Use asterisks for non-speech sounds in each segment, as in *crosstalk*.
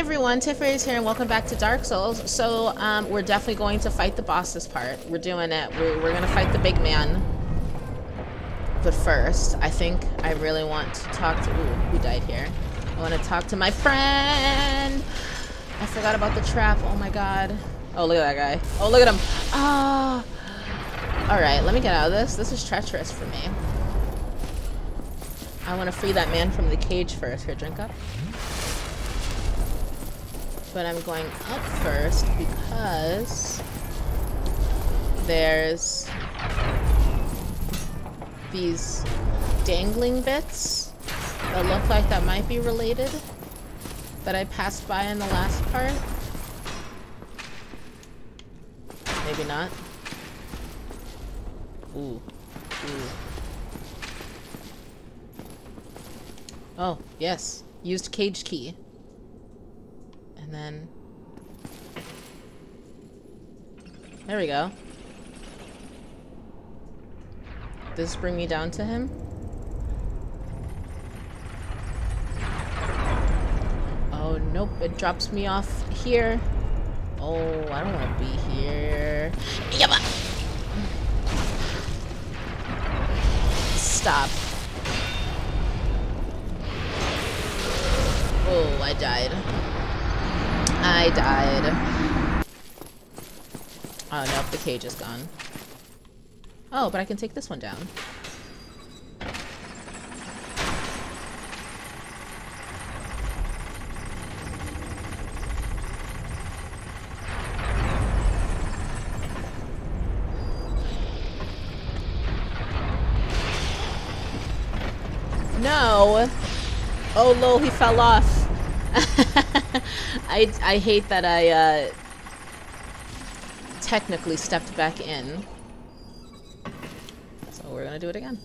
everyone, Tiffaries here and welcome back to Dark Souls. So, um, we're definitely going to fight the boss this part. We're doing it. We're, we're gonna fight the big man. But first, I think I really want to talk to- ooh, who died here? I want to talk to my friend! I forgot about the trap, oh my god. Oh, look at that guy. Oh, look at him! Ah! Alright, let me get out of this. This is treacherous for me. I want to free that man from the cage first. Here, drink up. But I'm going up first because there's these dangling bits that look like that might be related that I passed by in the last part. Maybe not. Ooh. Ooh. Oh, yes. Used cage key. And then... There we go. Does this bring me down to him? Oh, nope. It drops me off here. Oh, I don't want to be here. Yabba! Stop. Oh, I died. I died. Oh, nope, the cage is gone. Oh, but I can take this one down. No! Oh lol, he fell off. *laughs* I, I hate that I uh, technically stepped back in. So we're gonna do it again.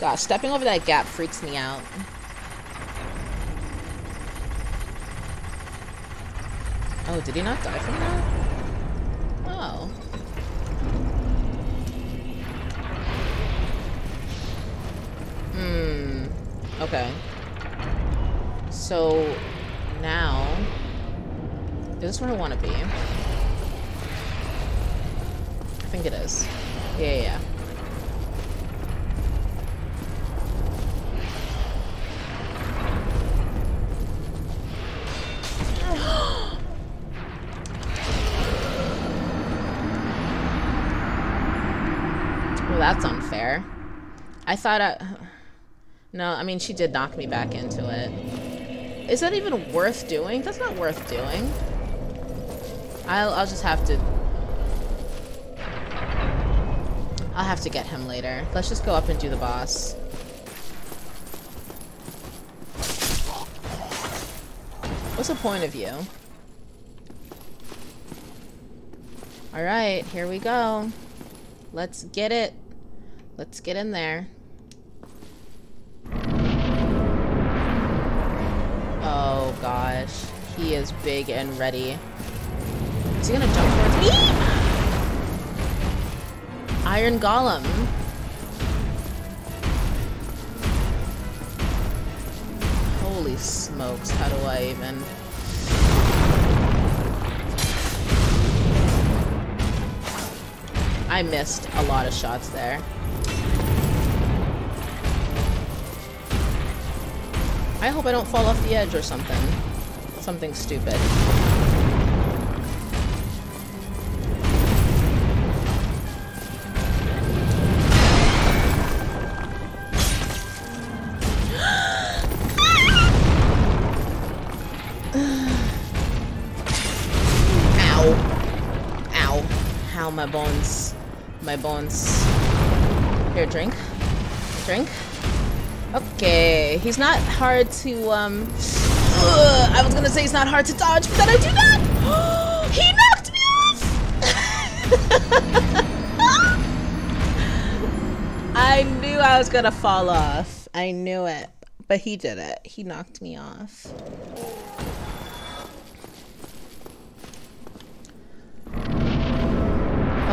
Gosh, stepping over that gap freaks me out. Oh, did he not die from that? Oh. Hmm. Okay. So now, is this where I want to be? I think it is. Yeah, yeah, yeah. *gasps* well, that's unfair. I thought I... *sighs* No, I mean, she did knock me back into it. Is that even worth doing? That's not worth doing. I'll, I'll just have to... I'll have to get him later. Let's just go up and do the boss. What's the point of you? Alright, here we go. Let's get it. Let's get in there. Gosh. He is big and ready. Is he gonna jump towards me? Iron Golem. Holy smokes, how do I even... I missed a lot of shots there. I hope I don't fall off the edge or something. Something stupid. *gasps* Ow. Ow. Ow, my bones. My bones. Here, drink. Drink. Okay, he's not hard to, um... Ugh, I was gonna say he's not hard to dodge, but then I do not! *gasps* he knocked me off! *laughs* I knew I was gonna fall off. I knew it. But he did it. He knocked me off.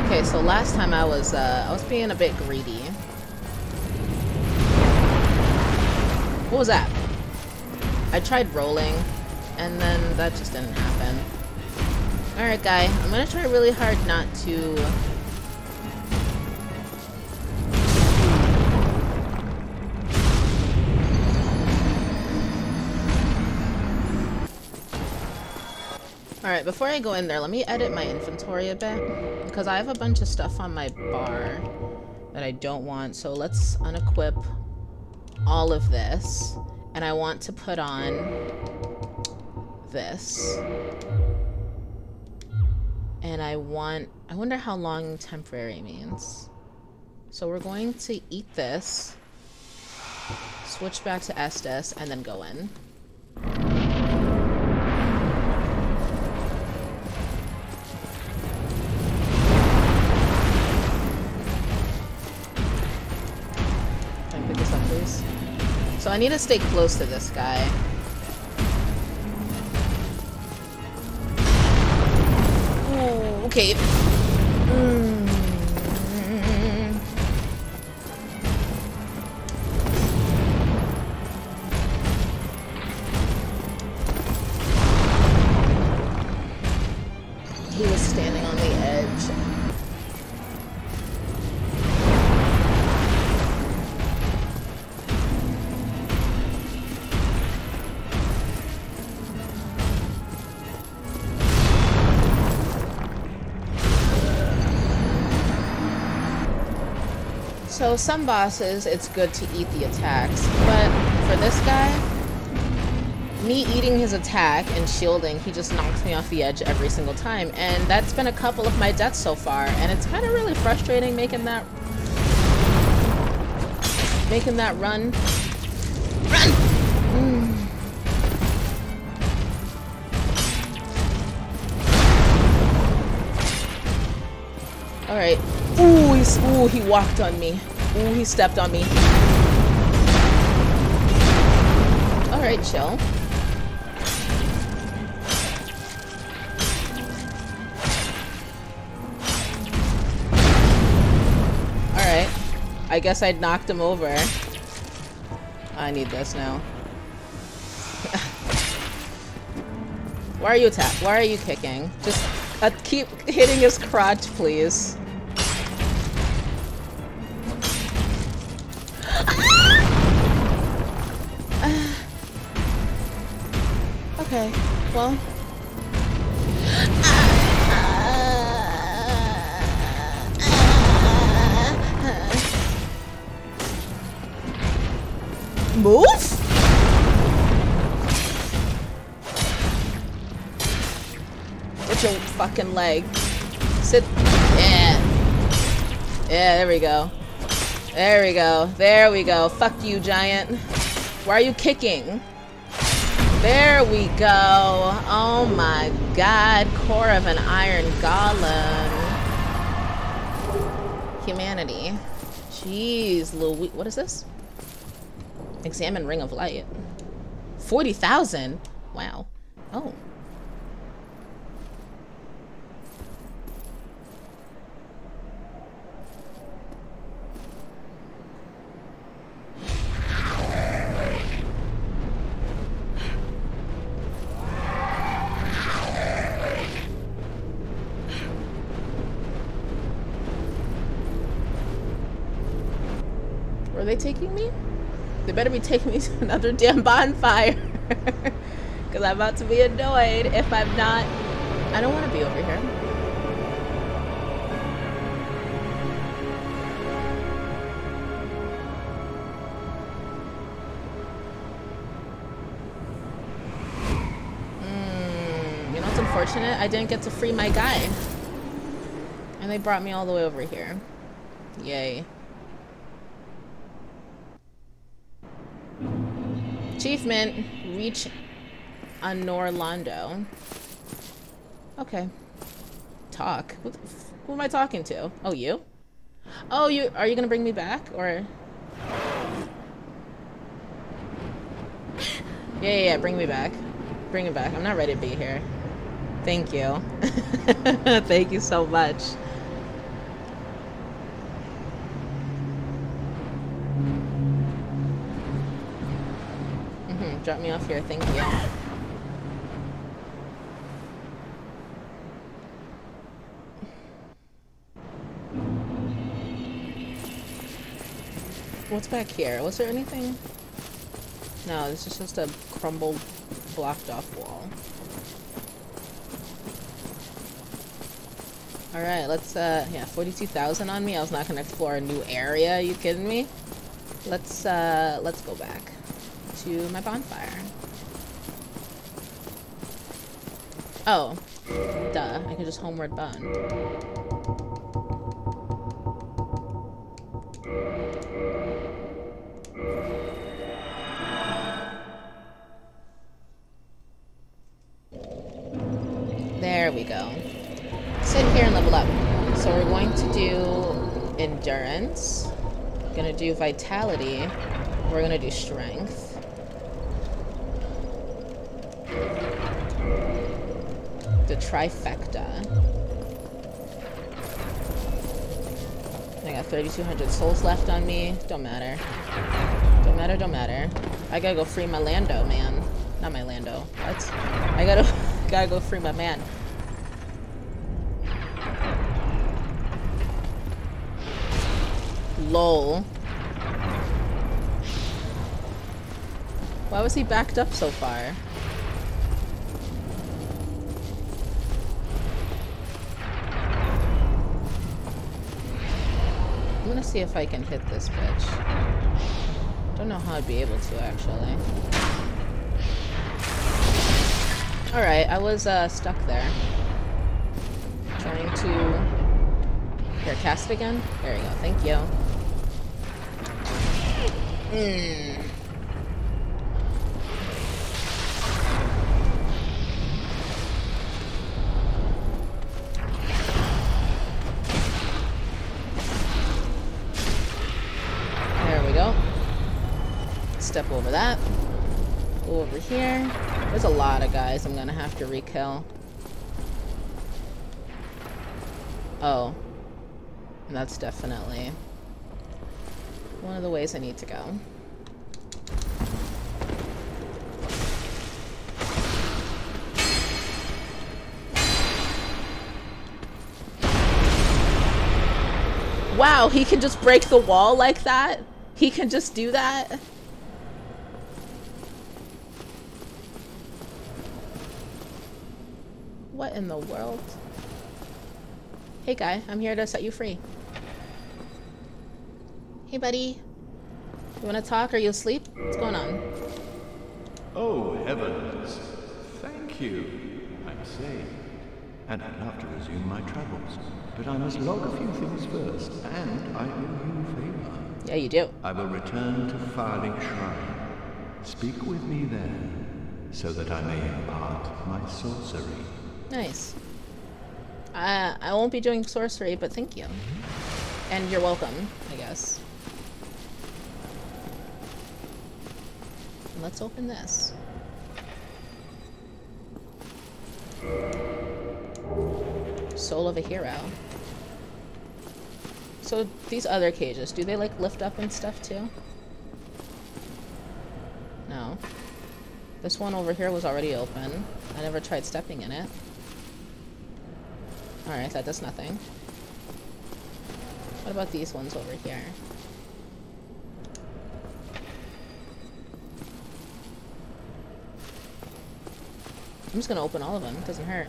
Okay, so last time I was, uh, I was being a bit greedy. What was that? I tried rolling, and then that just didn't happen. Alright, guy. I'm gonna try really hard not to... Alright, before I go in there, let me edit my inventory a bit. Because I have a bunch of stuff on my bar that I don't want. So let's unequip all of this. And I want to put on this. And I want, I wonder how long temporary means. So we're going to eat this, switch back to Estus, and then go in. I need to stay close to this guy. Ooh, okay. So some bosses, it's good to eat the attacks, but for this guy, me eating his attack and shielding, he just knocks me off the edge every single time, and that's been a couple of my deaths so far, and it's kind of really frustrating making that making that run. Run! *sighs* Mm. All right. Ooh, he's, ooh, he walked on me. Ooh, he stepped on me. All right, chill. All right. I guess I knocked him over. I need this now. *laughs* Why are you attack? Why are you kicking? Just uh, keep hitting his crotch, please. Okay, well. Move? Get your fucking leg. Sit. Yeah. Yeah, there we go. There we go. There we go. Fuck you, giant. Why are you kicking? There we go. Oh my god. Core of an iron golem. Humanity. Jeez, Louis. What is this? Examine Ring of Light. 40,000? Wow. Oh. Taking me *laughs* to another damn bonfire. *laughs* Because I'm about to be annoyed if I'm not. I don't want to be over here. Mm, you know what's unfortunate? I didn't get to free my guy. And they brought me all the way over here. Yay. Achievement, reach Anor Londo. Okay. Talk. Who, who am I talking to? Oh, you? Oh, you are you gonna bring me back or? Yeah, yeah, yeah, bring me back. Bring me back. I'm not ready to be here. Thank you. *laughs* Thank you so much. Drop me off here. Thank you. What's back here? Was there anything? No, this is just a crumbled, blocked off wall. Alright, let's, uh, yeah, 42,000 on me. I was not gonna explore a new area. Are you kidding me? Let's, uh, let's go back to my bonfire. Oh, duh. I can just homeward bound. There we go. Sit here and level up. So we're going to do endurance. We're Gonna do vitality. We're gonna do strength. The trifecta. I got 3,200 souls left on me. Don't matter. Don't matter, don't matter. I gotta go free my Lando, man. Not my Lando. What? I gotta, *laughs* gotta go free my man. Lol. Why was he backed up so far? Gonna see if I can hit this bitch. Don't know how I'd be able to, actually. Alright, I was uh, stuck there. Trying to... Here, cast again? There you go, thank you. Hmm. Step over that. Go over here. There's a lot of guys I'm gonna have to re-kill. Oh. And that's definitely one of the ways I need to go. Wow, he can just break the wall like that? He can just do that? What in the world? Hey guy, I'm here to set you free. Hey buddy. You wanna talk? Are you asleep? What's going on? Oh, heavens. Thank you. I'm saved. And I'd love to resume my travels. But I must log a few things first, and I owe you a favor. Yeah, you do. I will return to Firelink Shrine. Speak with me there, so that I may impart my sorcery. Nice. I I won't be doing sorcery, but thank you. And you're welcome, I guess. Let's open this. Soul of a hero. So these other cages, do they like lift up and stuff too? No. This one over here was already open. I never tried stepping in it. Alright, that does nothing. What about these ones over here? I'm just gonna open all of them. It doesn't hurt.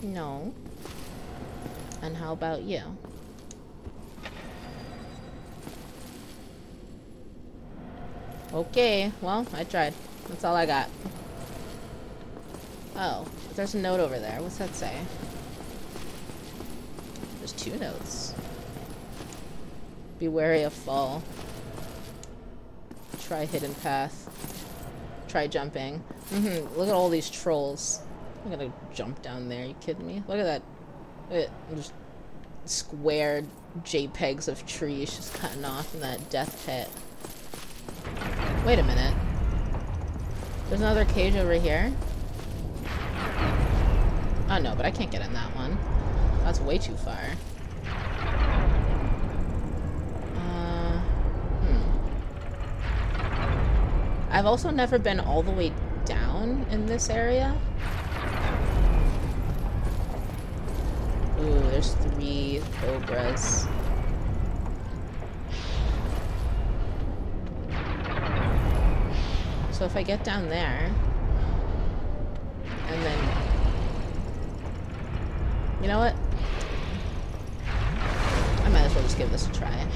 No. And how about you? Okay, well, I tried. That's all I got. Oh, there's a note over there. What's that say? There's two notes. Be wary of fall. Try hidden path. Try jumping. Mm-hmm. Look at all these trolls. I'm gonna jump down there. You kidding me? Look at that. At just square JPEGs of trees just cutting off in that death pit. Wait a minute. There's another cage over here. Oh no, but I can't get in that one. That's way too far. Uh, hmm. I've also never been all the way down in this area. Ooh, there's three cobras. So if I get down there, and then you know what? I might as well just give this a try.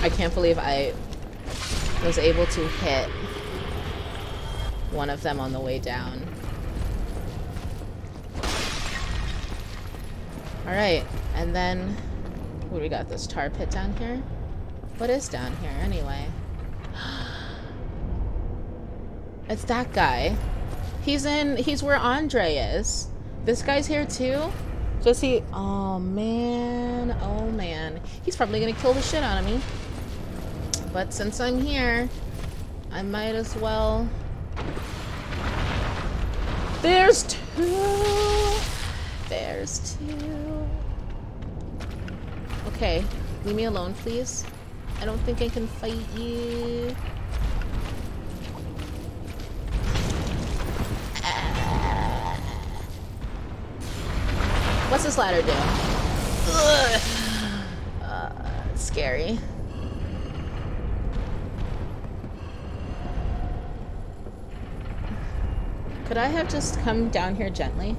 I can't believe I was able to hit one of them on the way down. Alright, and then... What do we got? This tar pit down here? What is down here, anyway? *gasps* it's that guy. He's in... He's where Andre is. This guy's here, too? Does he... Oh, man. Oh, man. He's probably gonna kill the shit out of me. But since I'm here, I might as well... There's two! There's two. Okay, leave me alone, please. I don't think I can fight you. What's this ladder do? Uh, scary. Could I have just come down here gently?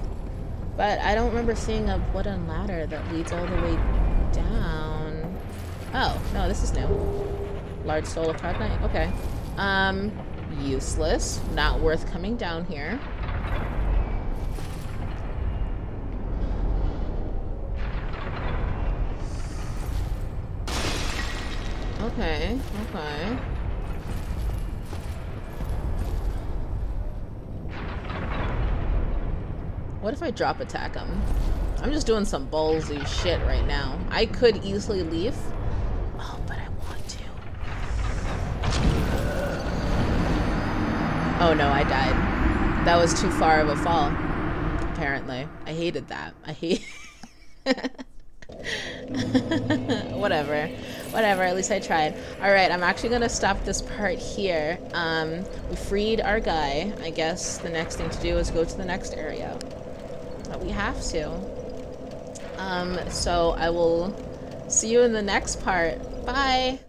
But I don't remember seeing a wooden ladder that leads all the way down. Oh, no, this is new. Large soul of Carbonite? Okay. Um, useless. Not worth coming down here. Okay, okay. What if I drop attack him? I'm just doing some ballsy shit right now. I could easily leave. Oh no, I died. That was too far of a fall. Apparently. I hated that. I hate... *laughs* Whatever. Whatever, at least I tried. Alright, I'm actually gonna stop this part here. Um, we freed our guy. I guess the next thing to do is go to the next area. But we have to. Um, so I will see you in the next part. Bye!